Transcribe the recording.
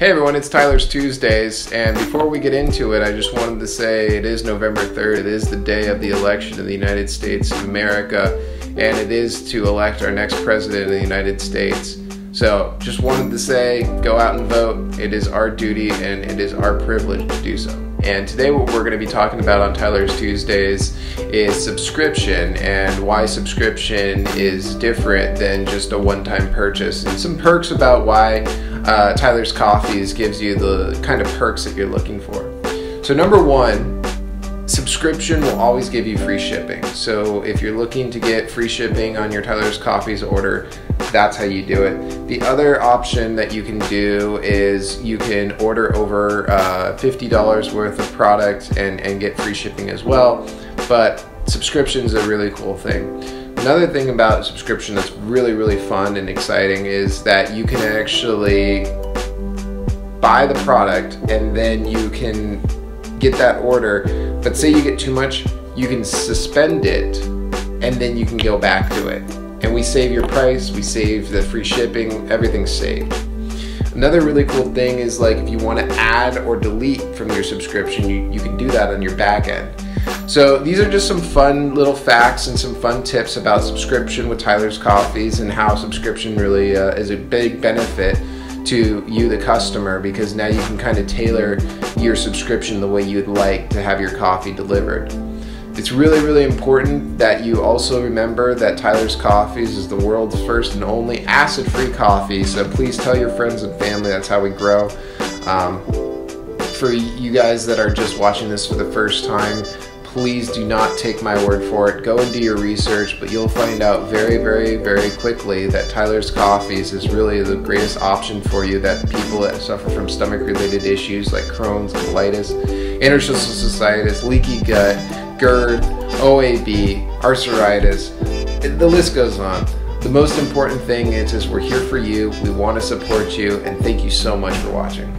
Hey everyone, it's Tyler's Tuesdays, and before we get into it, I just wanted to say it is November 3rd. It is the day of the election of the United States of America, and it is to elect our next president of the United States. So, just wanted to say go out and vote. It is our duty and it is our privilege to do so. And today, what we're going to be talking about on Tyler's Tuesdays is subscription and why subscription is different than just a one time purchase, and some perks about why uh, Tyler's Coffees gives you the kind of perks that you're looking for. So, number one, subscription will always give you free shipping. So, if you're looking to get free shipping on your Tyler's Coffees order, that's how you do it. The other option that you can do is you can order over uh, $50 worth of product and, and get free shipping as well. But subscription is a really cool thing. Another thing about subscription that's really, really fun and exciting is that you can actually buy the product and then you can get that order. But say you get too much, you can suspend it and then you can go back to it. And we save your price, we save the free shipping, everything's saved. Another really cool thing is like if you want to add or delete from your subscription, you, you can do that on your back end. So these are just some fun little facts and some fun tips about subscription with Tyler's Coffees and how subscription really uh, is a big benefit to you, the customer, because now you can kind of tailor your subscription the way you'd like to have your coffee delivered. It's really, really important that you also remember that Tyler's Coffees is the world's first and only acid free coffee. So please tell your friends and family that's how we grow. Um, for you guys that are just watching this for the first time, please do not take my word for it. Go and do your research, but you'll find out very, very, very quickly that Tyler's Coffees is really the greatest option for you that people that suffer from stomach related issues like Crohn's, colitis, interstitial cystitis, leaky gut, GERD, OAB, arthritis, the list goes on. The most important thing is, is we're here for you, we want to support you, and thank you so much for watching.